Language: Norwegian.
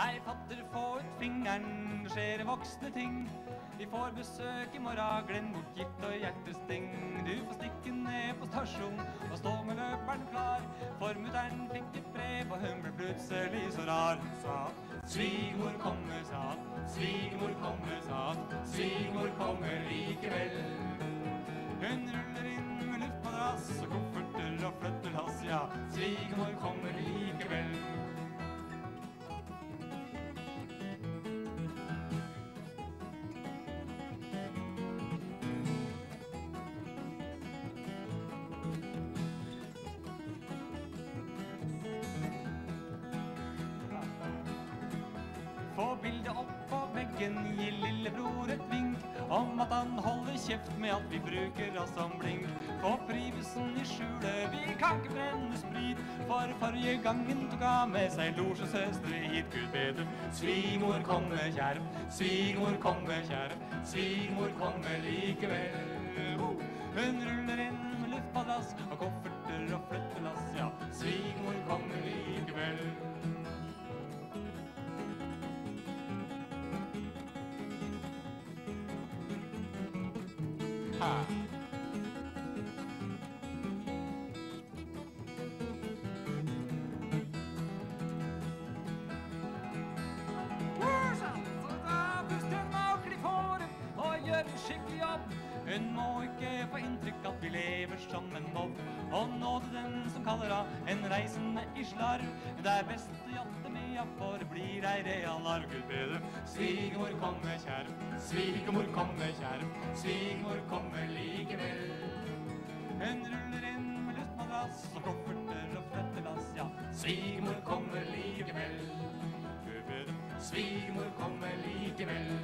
Hei, fatter, få ut fingeren, skjer voksne ting. Vi får besøk i morgen, glem bort og hjertesting. Du får stikke ned på stasjon og stå med løperen klar. For mutter'n fikk et brev, og hun ble plutselig så rar. Sa svigermor kommer, sa Svigermor kommer, sa Svigermor kommer likevel. Hun ruller inn med luftmadrass og kofferter og flyttelass, ja. Svigermor kommer likevel. På veggen, gi lillebror et vink om at han holder kjeft med at vi bruker oss som blink. Få privusen i skjulet, vi kan ikke brenne sprit. For forrige gangen tok han med seg losjesøstre hit, Gud bedre. Svigermor kommer kjære, svigermor kommer kjære, svigermor kommer likevel. Hun ruller inn med luftmadrass og kofferter og flyttelass, ja. Ha. en. Hun må ikke få inntrykk at vi lever som en mobb. Og nåde den som kaller av en reisende i slarv. Det er best å jatte ja, for det blir ei real arv. Gud bedre. Svigermor kommer, kjære. Svigermor kommer, kjære. Svigermor kommer likevel. Hun ruller inn med luftmadrass og kofferter og flyttelass, ja. Svigermor kommer likevel. Svigermor kommer likevel.